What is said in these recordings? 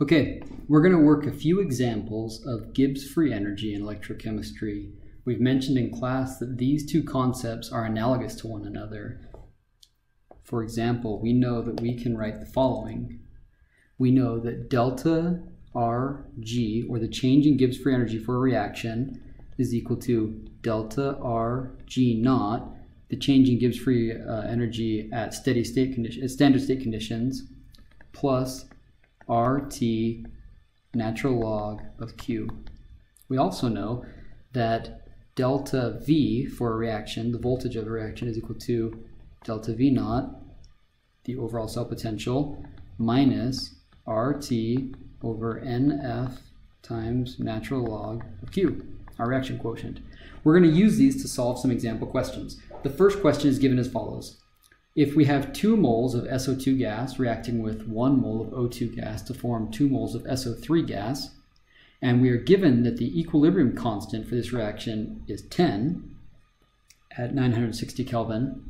Okay, we're going to work a few examples of Gibbs free energy in electrochemistry. We've mentioned in class that these two concepts are analogous to one another. For example, we know that we can write the following. We know that delta Rg, or the change in Gibbs free energy for a reaction, is equal to delta Rg naught, the change in Gibbs free uh, energy at steady state conditions, standard state conditions, plus RT natural log of Q. We also know that delta V for a reaction, the voltage of a reaction is equal to delta V naught, the overall cell potential, minus RT over NF times natural log of Q, our reaction quotient. We're going to use these to solve some example questions. The first question is given as follows. If we have 2 moles of SO2 gas reacting with 1 mole of O2 gas to form 2 moles of SO3 gas, and we are given that the equilibrium constant for this reaction is 10 at 960 Kelvin,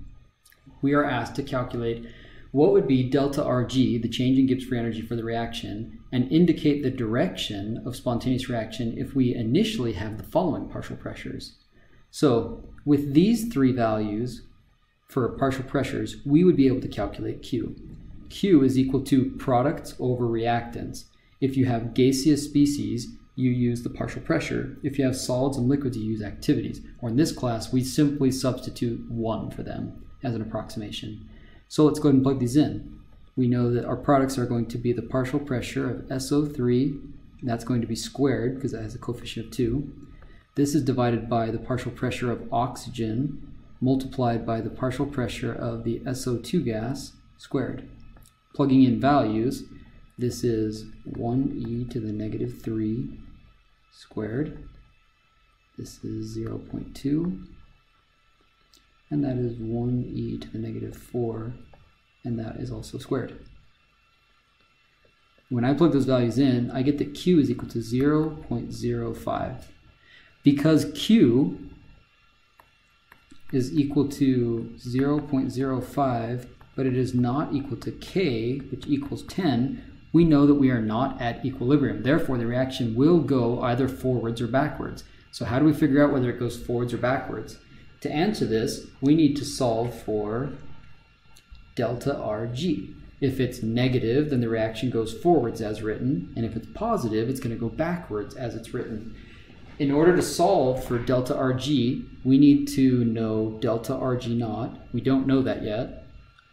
we are asked to calculate what would be delta Rg, the change in Gibbs free energy for the reaction, and indicate the direction of spontaneous reaction if we initially have the following partial pressures. So with these three values for partial pressures, we would be able to calculate Q. Q is equal to products over reactants. If you have gaseous species, you use the partial pressure. If you have solids and liquids, you use activities. Or in this class, we simply substitute 1 for them as an approximation. So let's go ahead and plug these in. We know that our products are going to be the partial pressure of SO3, that's going to be squared because that has a coefficient of 2. This is divided by the partial pressure of oxygen multiplied by the partial pressure of the SO2 gas squared. Plugging in values, this is 1e to the negative 3 squared. This is 0.2 and that is 1e to the negative 4, and that is also squared. When I plug those values in, I get that q is equal to 0.05. Because q is equal to 0.05, but it is not equal to k, which equals 10, we know that we are not at equilibrium. Therefore, the reaction will go either forwards or backwards. So how do we figure out whether it goes forwards or backwards? To answer this, we need to solve for delta Rg. If it's negative, then the reaction goes forwards as written, and if it's positive, it's going to go backwards as it's written. In order to solve for delta Rg, we need to know delta Rg naught. We don't know that yet.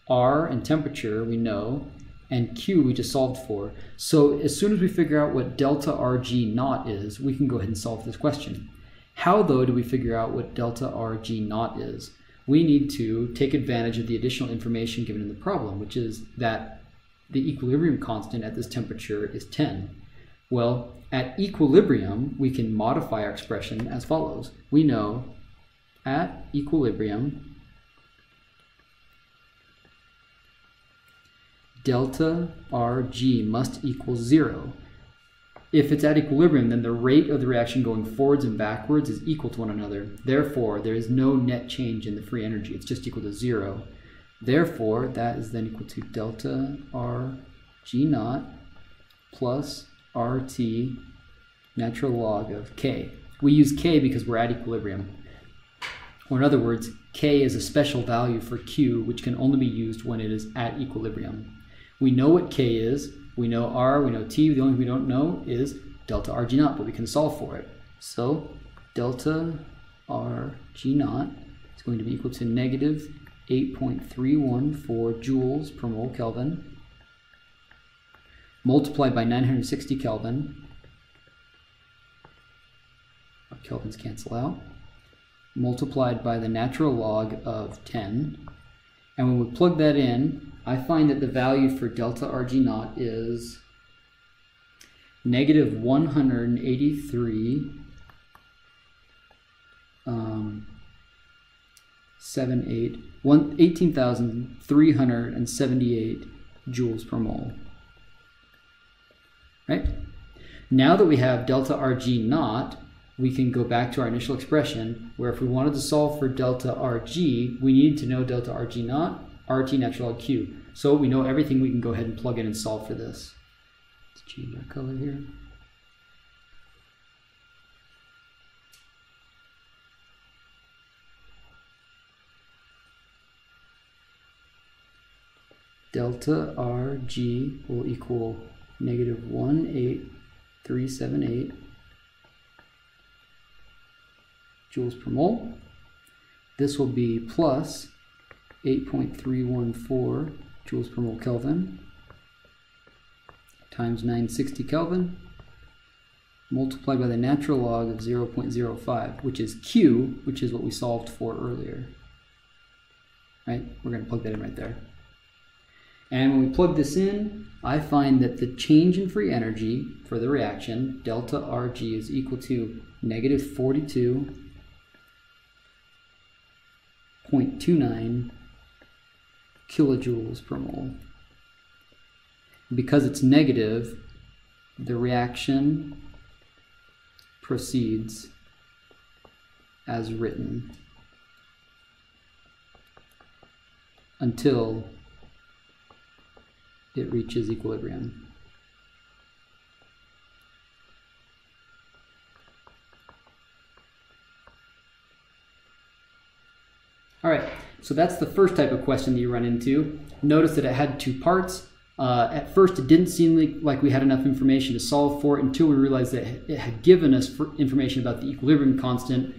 R and temperature we know, and Q we just solved for. So as soon as we figure out what delta Rg naught is, we can go ahead and solve this question. How, though, do we figure out what delta Rg naught is? We need to take advantage of the additional information given in the problem, which is that the equilibrium constant at this temperature is 10. Well, at equilibrium, we can modify our expression as follows. We know at equilibrium, delta Rg must equal 0 if it's at equilibrium, then the rate of the reaction going forwards and backwards is equal to one another. Therefore, there is no net change in the free energy. It's just equal to zero. Therefore, that is then equal to delta R G naught plus RT natural log of K. We use K because we're at equilibrium. Or in other words, K is a special value for Q, which can only be used when it is at equilibrium. We know what K is, we know R, we know T, the only thing we don't know is delta R G naught, but we can solve for it. So delta R G naught is going to be equal to negative 8.314 joules per mole Kelvin multiplied by 960 Kelvin. Our Kelvins cancel out. Multiplied by the natural log of 10. And when we plug that in, I find that the value for delta Rg naught is negative 183 um, 7, 8, 18,378 joules per mole. Right? Now that we have delta Rg naught, we can go back to our initial expression where if we wanted to solve for delta Rg, we need to know delta Rg naught RT natural log Q. So we know everything we can go ahead and plug in and solve for this. Let's change our color here. delta Rg will equal negative 18378 joules per mole. This will be plus 8.314 joules per mole Kelvin times 960 Kelvin multiplied by the natural log of 0.05, which is Q, which is what we solved for earlier. Right? We're going to plug that in right there. And when we plug this in, I find that the change in free energy for the reaction, delta Rg, is equal to negative 42.29 kilojoules per mole. Because it's negative, the reaction proceeds as written until it reaches equilibrium. All right, so that's the first type of question that you run into. Notice that it had two parts. Uh, at first, it didn't seem like, like we had enough information to solve for it until we realized that it had given us information about the equilibrium constant.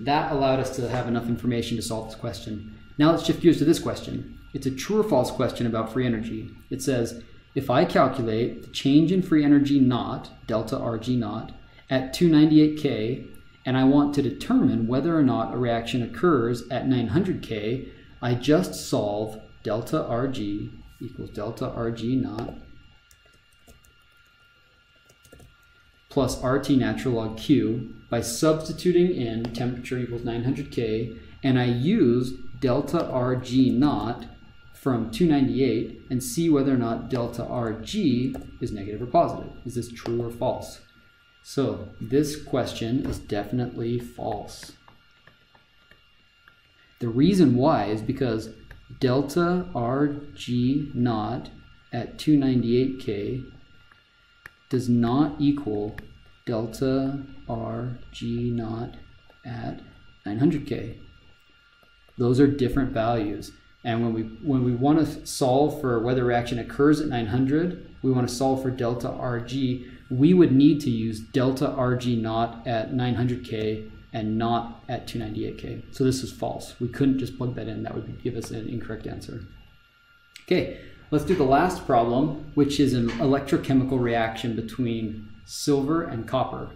That allowed us to have enough information to solve this question. Now let's shift gears to this question. It's a true or false question about free energy. It says, if I calculate the change in free energy naught, delta Rg naught, at 298K, and I want to determine whether or not a reaction occurs at 900K, I just solve delta Rg equals delta Rg naught plus RT natural log Q by substituting in temperature equals 900K, and I use delta Rg naught from 298 and see whether or not delta Rg is negative or positive. Is this true or false? So this question is definitely false. The reason why is because delta Rg naught at 298K does not equal delta Rg naught at 900K. Those are different values. And when we when we want to solve for whether reaction occurs at 900, we want to solve for delta Rg. We would need to use delta Rg naught at 900K and not at 298K. So this is false. We couldn't just plug that in. That would give us an incorrect answer. Okay, let's do the last problem, which is an electrochemical reaction between silver and copper.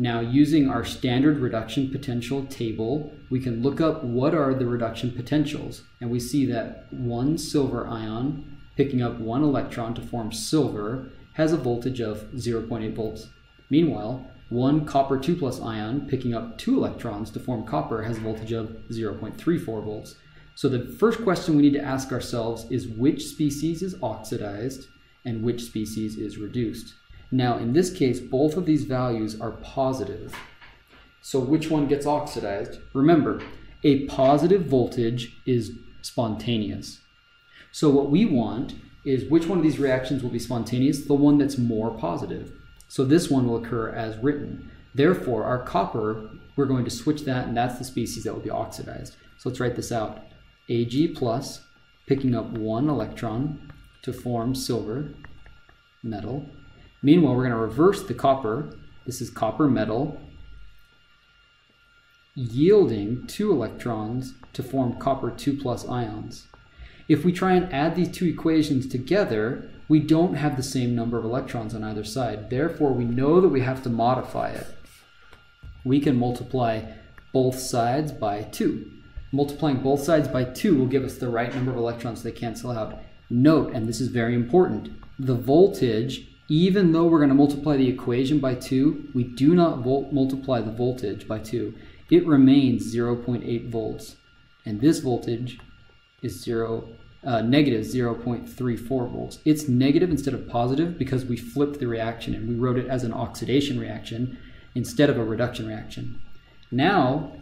Now using our standard reduction potential table, we can look up what are the reduction potentials. And we see that one silver ion picking up one electron to form silver has a voltage of 0.8 volts. Meanwhile, one copper 2 plus ion picking up two electrons to form copper has a voltage of 0.34 volts. So the first question we need to ask ourselves is which species is oxidized and which species is reduced. Now, in this case, both of these values are positive. So which one gets oxidized? Remember, a positive voltage is spontaneous. So what we want is which one of these reactions will be spontaneous? The one that's more positive. So this one will occur as written. Therefore, our copper, we're going to switch that, and that's the species that will be oxidized. So let's write this out. Ag plus, picking up one electron to form silver metal, Meanwhile, we're going to reverse the copper. This is copper metal yielding two electrons to form copper 2 plus ions. If we try and add these two equations together, we don't have the same number of electrons on either side. Therefore, we know that we have to modify it. We can multiply both sides by 2. Multiplying both sides by 2 will give us the right number of electrons they cancel out. Note, and this is very important, the voltage even though we're going to multiply the equation by 2, we do not multiply the voltage by 2. It remains 0.8 volts. And this voltage is 0, uh, negative 0.34 volts. It's negative instead of positive because we flipped the reaction and we wrote it as an oxidation reaction instead of a reduction reaction. Now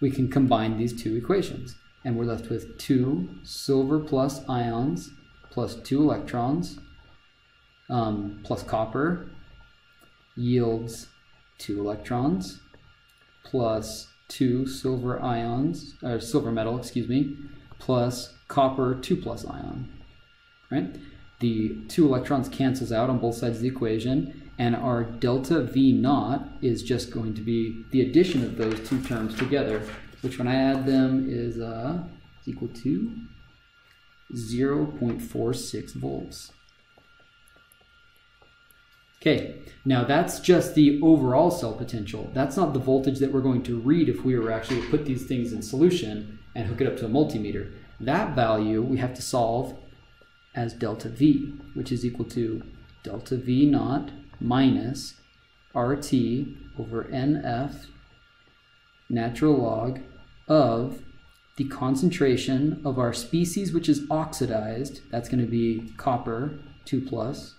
we can combine these two equations and we're left with 2 silver plus ions plus 2 electrons um, plus copper yields two electrons plus two silver ions, or silver metal, excuse me, plus copper 2 plus ion, right? The two electrons cancels out on both sides of the equation, and our delta V naught is just going to be the addition of those two terms together, which when I add them is, uh, is equal to 0.46 volts. Okay, now that's just the overall cell potential. That's not the voltage that we're going to read if we were actually to put these things in solution and hook it up to a multimeter. That value we have to solve as delta V, which is equal to delta V naught minus RT over NF natural log of the concentration of our species which is oxidized, that's going to be copper 2 plus,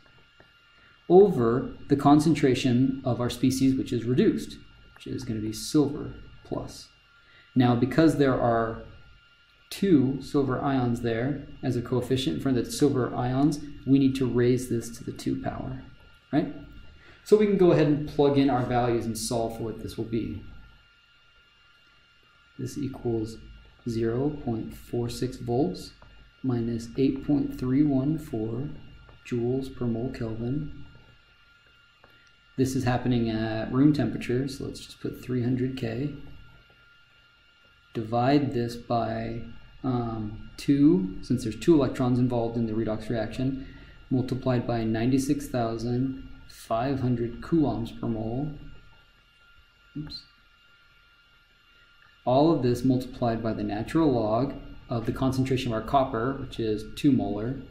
over the concentration of our species which is reduced, which is going to be silver plus. Now, because there are two silver ions there as a coefficient for the silver ions, we need to raise this to the 2 power, right? So we can go ahead and plug in our values and solve for what this will be. This equals 0.46 volts minus 8.314 joules per mole Kelvin this is happening at room temperature, so let's just put 300K. Divide this by um, 2, since there's two electrons involved in the redox reaction, multiplied by 96,500 coulombs per mole. Oops. All of this multiplied by the natural log of the concentration of our copper, which is 2 molar,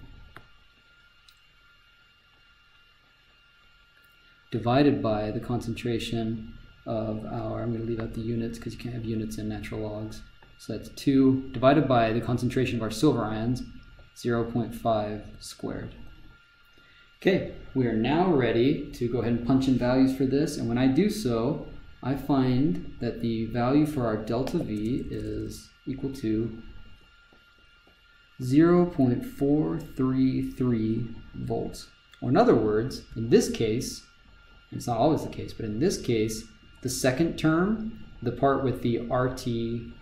divided by the concentration of our, I'm going to leave out the units because you can't have units in natural logs. So that's 2 divided by the concentration of our silver ions, 0.5 squared. Okay, we are now ready to go ahead and punch in values for this. And when I do so, I find that the value for our delta V is equal to 0.433 volts. Or in other words, in this case, it's not always the case, but in this case, the second term, the part with the RT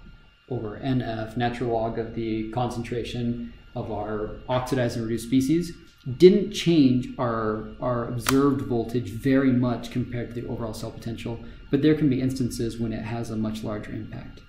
over NF, natural log of the concentration of our oxidized and reduced species, didn't change our, our observed voltage very much compared to the overall cell potential, but there can be instances when it has a much larger impact.